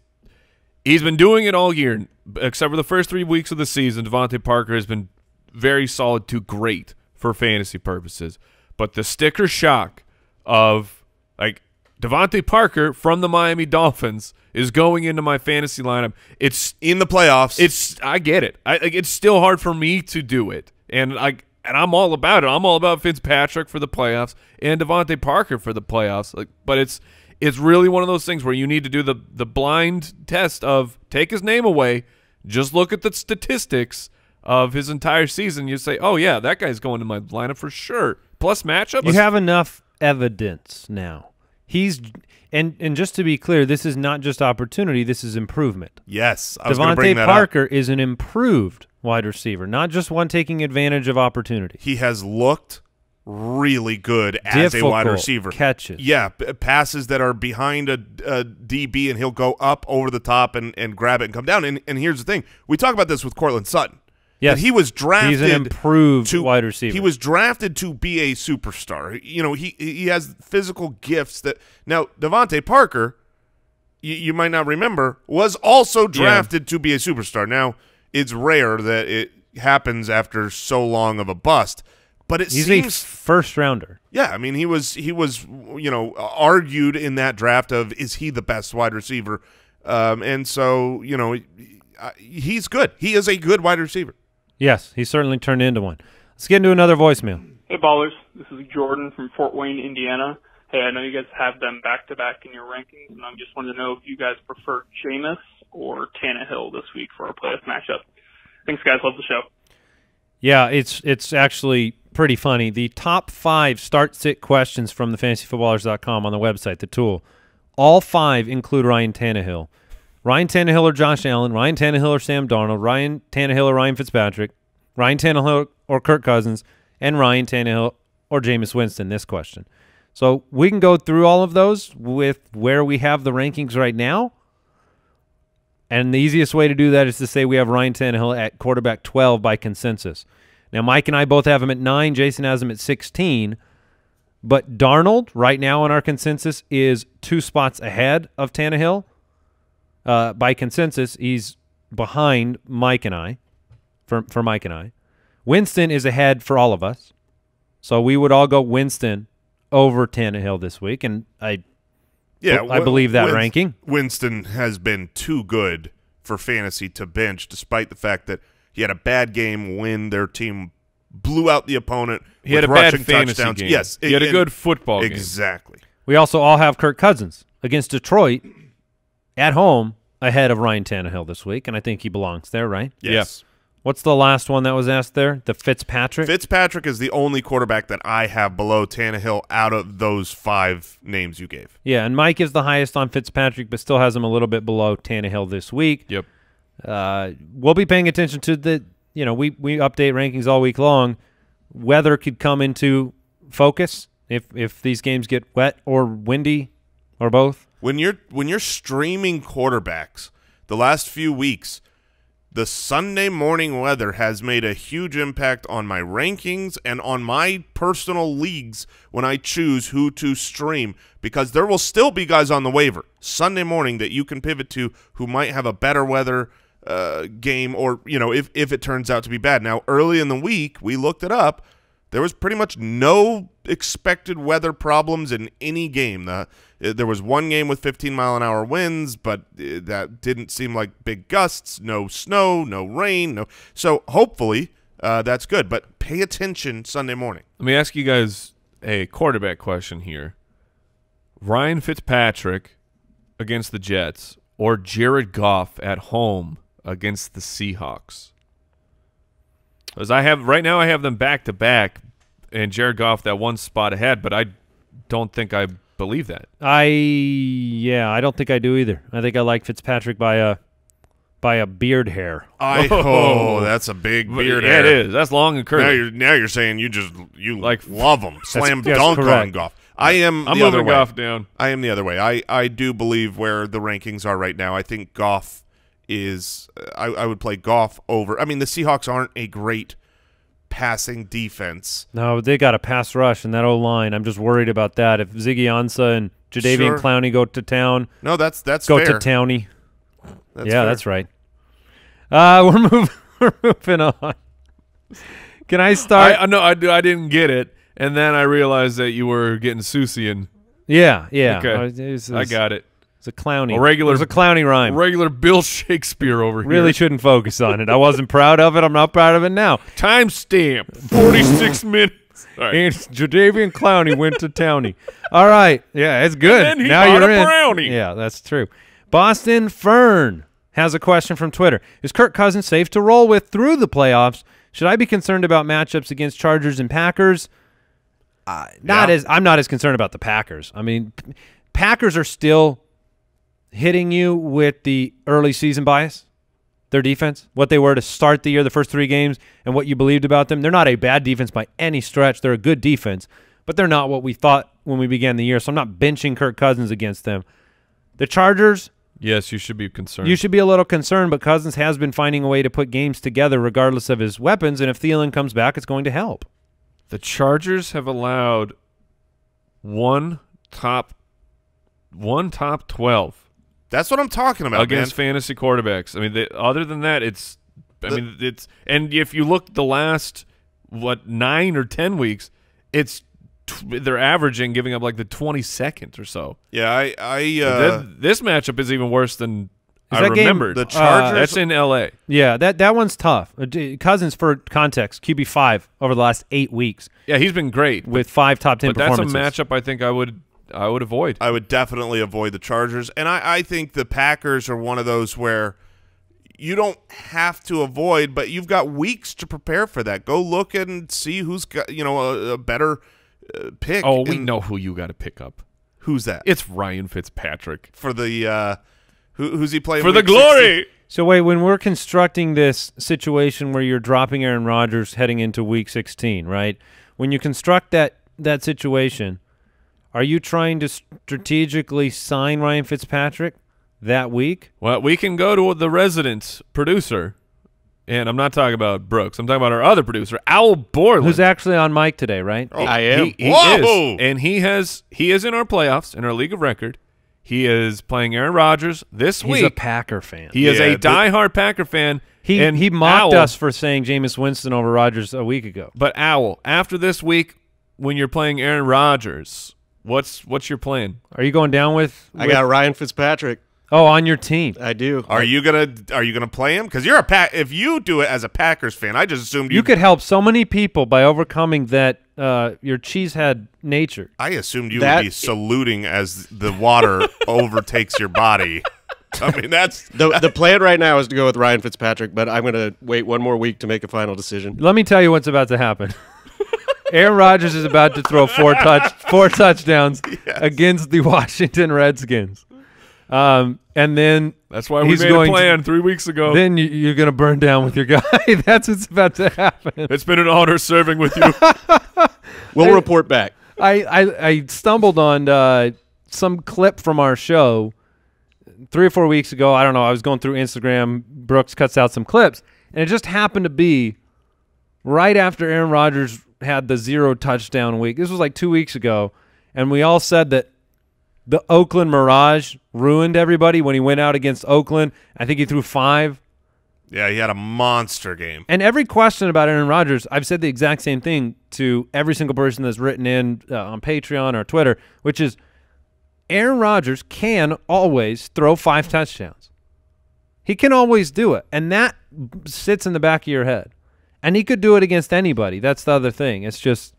he's been doing it all year, except for the first three weeks of the season. DeVante Parker has been very solid to great for fantasy purposes, but the sticker shock of like DeVante Parker from the Miami Dolphins is going into my fantasy lineup. It's In the playoffs, it's I get it. I like it's still hard for me to do it, and I and I'm all about it. I'm all about Fitzpatrick for the playoffs and DeVante Parker for the playoffs. Like, but it's it's really one of those things where you need to do the the blind test of take his name away, just look at the statistics of his entire season. You say, oh yeah, that guy's going to my lineup for sure. Plus matchup. You have enough evidence now. He's and and just to be clear, this is not just opportunity. This is improvement. yes. I was going bring DeVante that up. Parker is an improved wide receiver, not just one taking advantage of opportunity. He has looked really good as a wide receiver. catches. Yeah, passes that are behind a, a DB, and he'll go up over the top and, and grab it and come down. And, and here's the thing: we talk about this with Courtland Sutton. Yes. he was drafted. He's an improved to, wide receiver. He was drafted to be a superstar. You know, he he has physical gifts that now DeVante Parker, you, you might not remember, was also drafted to be a superstar. Now it's rare that it happens after so long of a bust, but it He's seems a first rounder. yeah, I mean he was he was you know argued in that draft of is he the best wide receiver, um, and so you know he's good. He is a good wide receiver. Yes, he certainly turned into one. Let's get into another voicemail. Hey ballers, this is Jordan from Fort Wayne, Indiana. Hey, I know you guys have them back to back in your rankings, and I just wanted to know if you guys prefer Jameis or Tannehill this week for our playoff matchup. Thanks, guys. Love the show. Yeah, it's it's actually pretty funny. The top five start sit questions from the fantasyfootballers.com on the website, the tool, all five include Ryan Tannehill. Ryan Tannehill or Josh Allen, Ryan Tannehill or Sam Darnold, Ryan Tannehill or Ryan Fitzpatrick, Ryan Tannehill or Kirk Cousins, and Ryan Tannehill or Jameis Winston, this question. So we can go through all of those with where we have the rankings right now. And the easiest way to do that is to say we have Ryan Tannehill at quarterback 12 by consensus. Now, Mike and I both have him at 9. Jason has him at 16. But Darnold, right now in our consensus, is two spots ahead of Tannehill. Uh, by consensus, he's behind Mike and I, for, for Mike and I. Winston is ahead for all of us. So we would all go Winston over Tannehill this week. And I Yeah, I believe that ranking. Winston has been too good for fantasy to bench, despite the fact that he had a bad game when their team blew out the opponent. He had a bad fantasy touchdowns. game. Yes, he had a good football game. Exactly. We also all have Kirk Cousins against Detroit at home ahead of Ryan Tannehill this week, and I think he belongs there, right? Yes. What's the last one that was asked there? The Fitzpatrick? Fitzpatrick is the only quarterback that I have below Tannehill out of those five names you gave. yeah, and Mike is the highest on Fitzpatrick, but still has him a little bit below Tannehill this week. Yep. Uh, we'll be paying attention to the, you know, we, we update rankings all week long. Weather could come into focus if if these games get wet or windy or both. When you're when you're streaming quarterbacks, the last few weeks, the Sunday morning weather has made a huge impact on my rankings and on my personal leagues when I choose who to stream because there will still be guys on the waiver Sunday morning that you can pivot to who might have a better weather uh, game or you know if if it turns out to be bad. Now early in the week we looked it up. There was pretty much no expected weather problems in any game. The, uh, there was one game with 15 mile an hour winds, but uh, that didn't seem like big gusts. No snow, no rain. No. So hopefully uh, that's good. But pay attention Sunday morning. Let me ask you guys a quarterback question here. Ryan Fitzpatrick against the Jets or Jared Goff at home against the Seahawks? Because I have right now, I have them back to back, and Jared Goff that one spot ahead. But I don't think I believe that. I yeah, I don't think I do either. I think I like Fitzpatrick by a by a beard hair. I oh. oh, that's a big beard. yeah, hair. it is. That's long and curly. Now you're now you're saying you just you Like- love them, slam that's dunk on correct. golf. I am I'm the other moving way. Goff down. I am the other way. I I do believe where the rankings are right now. I think Goff is. I I would play Goff over. I mean, the Seahawks aren't a great passing defense. No, they got a pass rush in that O line. I'm just worried about that. If Ziggy Ansah and Jadeveon Sure. Clowney go to town, No, that's that's go fair. to towny. That's yeah, fair. that's right. Uh, we're moving. We're moving on. Can I start? I, I no, I, I didn't get it, and then I realized that you were getting Susie and. yeah, yeah. Okay. It was- I got it. It's a clowny. A regular- It's a clowny rhyme. Regular Bill Shakespeare over really here. Really shouldn't focus on it. I wasn't proud of it. I'm not proud of it now. Timestamp. Forty six minutes. All right. And Jadeveon Clowney went to Townie. All right. Yeah, it's good. And then he now you're a in. brownie. Yeah, that's true. Boston Fern has a question from Twitter. Is Kirk Cousins safe to roll with through the playoffs? Should I be concerned about matchups against Chargers and Packers? Uh, not Yeah. as I'm not as concerned about the Packers. I mean, Packers are still hitting you with the early season bias. Their defense, what they were to start the year, the first three games, and what you believed about them. They're not a bad defense by any stretch. They're a good defense, but they're not what we thought when we began the year. So I'm not benching Kirk Cousins against them. The Chargers, Yes, you should be concerned. you should be a little concerned, but Cousins has been finding a way to put games together regardless of his weapons. And if Thielen comes back, it's going to help. The Chargers have allowed one top one top twelve That's what I'm talking about, against man. fantasy quarterbacks. I mean, they, other than that, it's. I The- mean, it's and if you look the last what nine or ten weeks, it's tw- they're averaging giving up like the 22nd or so. Yeah, I I uh, Th- this matchup is even worse than Is I that game- remembered. the Chargers. That's in L.A. Yeah, that that one's tough. Uh, Cousins, for context, QB five over the last eight weeks Yeah, he's been great, with five top ten but that's a matchup I think I would I would avoid. I would definitely avoid the Chargers. And I, I think the Packers are one of those where you don't have to avoid, but you've got weeks to prepare for that. Go look and see who's got, you know, a, a better uh, pick. oh, we know who you got to pick up. Who's that? It's Ryan Fitzpatrick for the, uh, who, who's he playing for the glory. 16? So wait, when we're constructing this situation where you're dropping Aaron Rodgers heading into Week 16, right? When you construct that that situation, are you trying to strategically sign Ryan Fitzpatrick that week? Well, we can go to the resident producer, and I'm not talking about Brooks. I'm talking about our other producer, Owl Borland. Who's actually on mic today, right? Oh, I am. He, he Whoa! is, and he has he is in our playoffs in our league of record. He is playing Aaron Rodgers this He's week. He's a Packer fan. he is Yeah, a the- diehard Packer fan. he and he mocked Owl, us for saying Jameis Winston over Rodgers a week ago. But Owl, after this week, when you're playing Aaron Rodgers, what's what's your plan? Are you going down with? I with- got Ryan Fitzpatrick. oh on your team. I do. Are you gonna Are you gonna play him? Because you're a pack. If you do it as a Packers fan, I just assumed You could help so many people by overcoming that uh, your cheesehead nature. I assumed you That- would be saluting as the water overtakes your body. I mean, that's the the plan right now is to go with Ryan Fitzpatrick, but I'm going to wait one more week to make a final decision. Let me tell you what's about to happen. Aaron Rodgers is about to throw four touch four touchdowns against the Washington Redskins. Um, and then That's why we He's made a going to- plan three weeks ago. then you, you're going to burn down with your guy. That's what's about to happen. it's been an honor serving with you. We'll report back. I, I, I stumbled on uh, some clip from our show three or four weeks ago. I don't know. I was going through Instagram. Brooks cuts out some clips, and it just happened to be right after Aaron Rodgers had the zero touchdown week. This was like two weeks ago, and we all said that the Oakland Mirage ruined everybody when he went out against Oakland. I think he threw five. yeah. He had a monster game. And every question about Aaron Rodgers, I've said the exact same thing to every single person that's written in uh, on Patreon or Twitter, which is Aaron Rodgers can always throw five touchdowns. He can always do it. And that sits in the back of your head. And he could do it against anybody. That's the other thing. It's just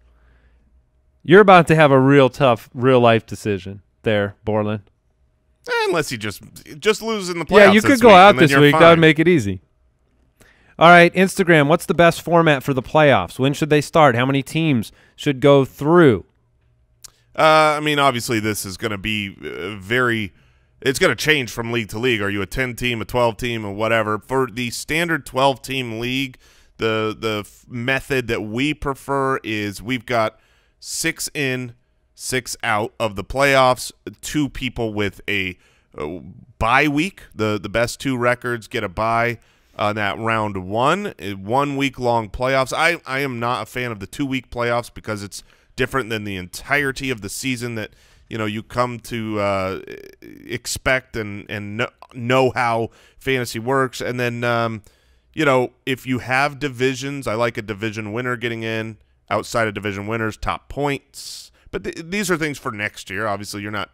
you're about to have a real tough, real life decision there, Borland. Eh, Unless he just just lose in the playoffs. Yeah, you could go week, out this week. That would make it easy. All right, Instagram. What's the best format for the playoffs? When should they start? How many teams should go through? Uh, I mean, obviously, this is going to be uh, very. It's going to change from league to league. Are you a ten team, a twelve team, or whatever? For the standard twelve team league, the the method that we prefer is we've got six in, six out of the playoffs. Two people with a uh, bye week. The the best two records get a bye on that round one. Uh, One week long playoffs. I I am not a fan of the two week playoffs because it's different than the entirety of the season that you know you come to uh, expect and and know, know how fantasy works. And then um, you know if you have divisions, I like a division winner getting in. Outside of division winners, top points. But th these are things for next year. Obviously, you're not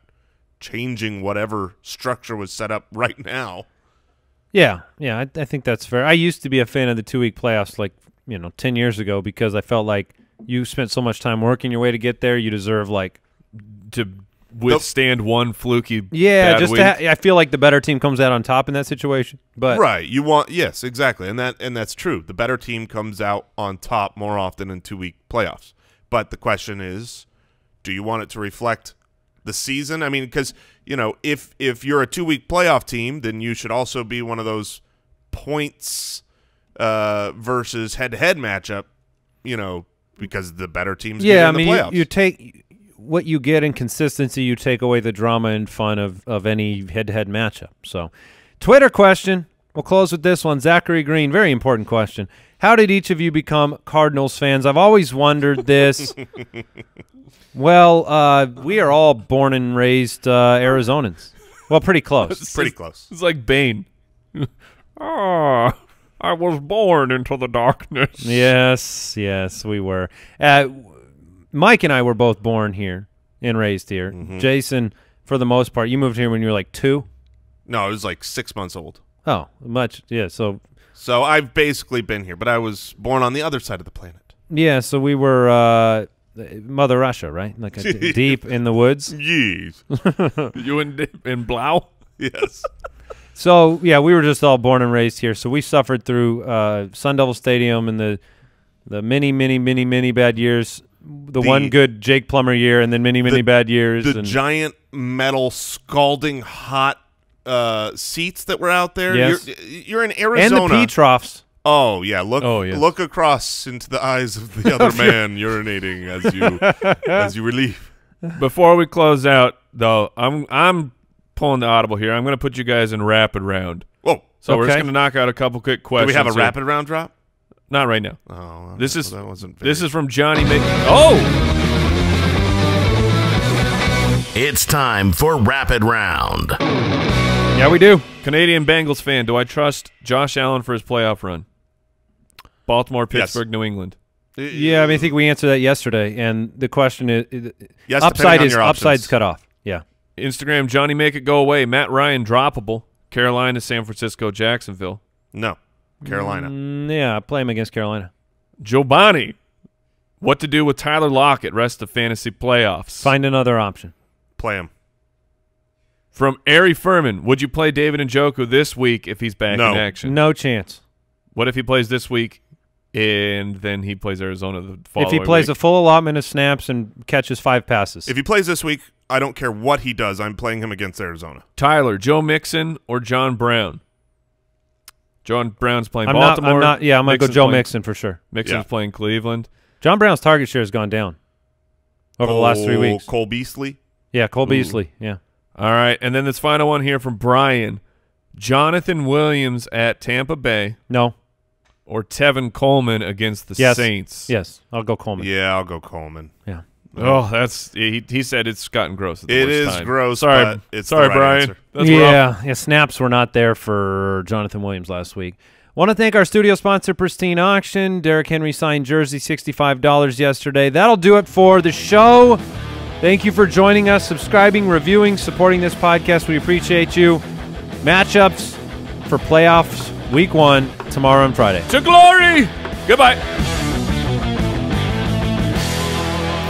changing whatever structure was set up right now. Yeah, yeah, I, I think that's fair. I used to be a fan of the two week playoffs, like you know, ten years ago, because I felt like you spent so much time working your way to get there. You deserve like, To withstand one fluky yeah, just ha- I feel like the better team comes out on top in that situation. But right, you want yes, exactly, and that and that's true. The better team comes out on top more often in two week playoffs. But the question is, do you want it to reflect the season? I mean, because you know, if if you're a two week playoff team, then you should also be one of those points uh, versus head to head matchup. You know, because the better teams. yeah, I in the mean, you, you take what you get in consistency. You take away the drama and fun of of any head to head matchup. So, Twitter question. We'll close with this one. Zachary Green, very important question. How did each of you become Cardinals fans? I've always wondered this. well, uh, we are all born and raised uh, Arizonans. Well, pretty close. pretty close. It's like Bane. Ah, I was born into the darkness. yes, yes, we were. Uh, Mike and I were both born here and raised here. Mm-hmm. Jason, for the most part, you moved here when you were like two. No, I was like six months old. Oh, much. Yeah. So, So I've basically been here, but I was born on the other side of the planet. yeah. So we were uh, Mother Russia, right? Like a, deep in the woods. Yes. You in in Blau? yes. So yeah, we were just all born and raised here. So we suffered through uh, Sun Devil Stadium and the the many, many, many, many bad years. The, The- one good Jake Plummer year, and then many, many The- bad years. the and giant metal scalding hot uh, seats that were out there. Yes. You're, you're in and Arizona. the pee troughs. oh yeah, look Oh, yes. look across into the eyes of the other man urinating as you as you relieve. Before we close out, though, I'm I'm pulling the audible here. I'm going to put you guys in rapid round. Whoa. So we're just going to knock out a couple quick questions. Do we have a here. rapid round drop? Not right now. Oh, This well, is that wasn't. this is from Johnny Mc. Oh, It's time for Rapid Round. Yeah, we do. Canadian Bengals fan. Do I trust Josh Allen for his playoff run? Baltimore, Yes. Pittsburgh, New England. Yeah, I mean, I think we answered that yesterday, and the question is, uh, is Yes, upside is upside's cut off. Yeah, Instagram Johnny Make It Go Away. Matt Ryan droppable. Carolina, San Francisco, Jacksonville. No, Carolina. Mm, yeah, play him against Carolina. Joe Giovanni. What to do with Tyler Lockett rest of fantasy playoffs? Find another option. Play him. From Ari Furman. Would you play David and Njoku this week if he's back No. in action? No chance. What if he plays this week and then he plays Arizona the following if he plays week? a full allotment of snaps and catches five passes, If he plays this week, I don't care what he does. I'm playing him against Arizona. Tyler, Joe Mixon, or John Brown? John Brown's playing I'm not. Baltimore. I'm not. Yeah, I'm gonna go Joe playing- Mixon for sure. Mixon's Yeah. playing Cleveland. John Brown's target share has gone down over the last three weeks. Cole Beasley. Yeah, Cole Beasley. Yeah. All right, and then this final one here from Brian. Jonathan Williams at Tampa Bay No. or Tevin Coleman against the Yes. Saints? Yes. I'll go Coleman. Yeah, I'll go Coleman. Yeah. Oh, that's he, he said it's gotten gross. At the It worst is time. gross, Sorry, but it's the sorry, right Brian. That's yeah, rough. yeah. Snaps were not there for Jonathan Williams last week. Want to thank our studio sponsor, Pristine Auction. Derrick Henry signed jersey, sixty-five dollars yesterday. That'll do it for the show. Thank you for joining us, subscribing, reviewing, supporting this podcast. We appreciate you. Matchups for playoffs, week one, tomorrow and Friday. To glory. Goodbye.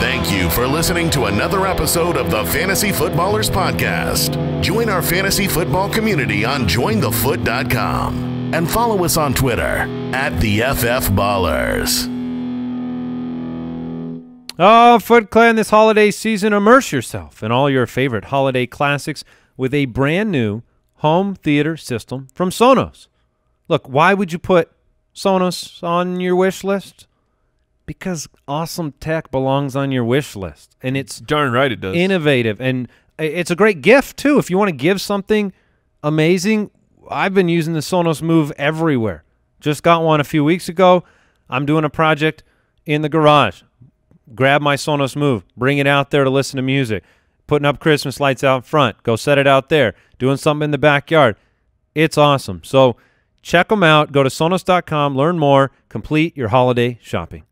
Thank you for listening to another episode of the Fantasy Footballers Podcast. Join our fantasy football community on jointhefoot.com and follow us on Twitter at the FF Ballers. Oh, Foot Clan, this holiday season, immerse yourself in all your favorite holiday classics with a brand new home theater system from Sonos. Look, why would you put Sonos on your wish list? Because awesome tech belongs on your wish list, and it's Darn right it does. innovative and it's a great gift too. If you want to give something amazing i've been using the sonos move everywhere. Just got one a few weeks ago. I'm doing a project in the garage. Grab my sonos move. Bring it out there to listen to music. Putting up christmas lights out front. Go set it out there. Doing something in the backyard. It's awesome. So check them out. Go to sonos.com learn more. Complete your holiday shopping